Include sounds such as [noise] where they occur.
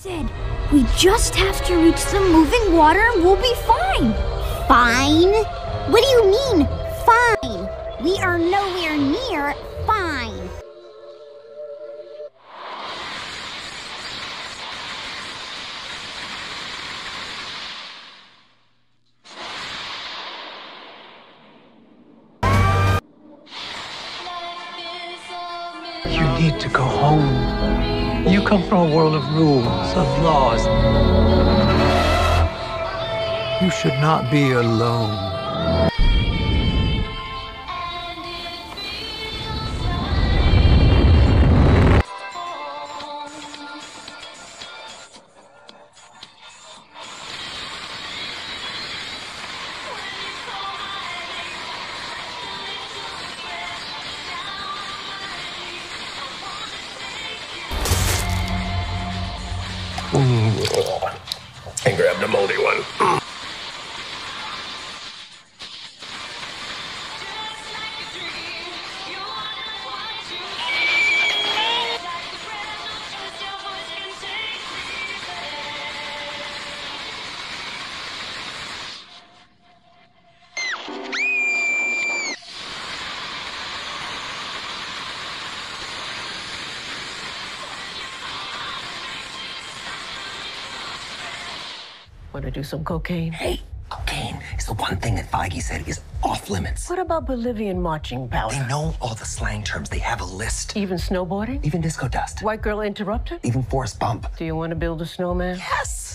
Sid, we just have to reach the moving water and we'll be fine. Fine? What do you mean, fine? We are nowhere near fine. You need to go home. You come from a world of rules, of laws. You should not be alone. And grab the moldy one. [clears throat] Want to do some cocaine? Hey, cocaine is the one thing that Feige said is off limits. What about Bolivian marching They know all the slang terms. They have a list. Even snowboarding? Even disco dust. White girl interrupted? Even forest bump. Do you want to build a snowman? Yes.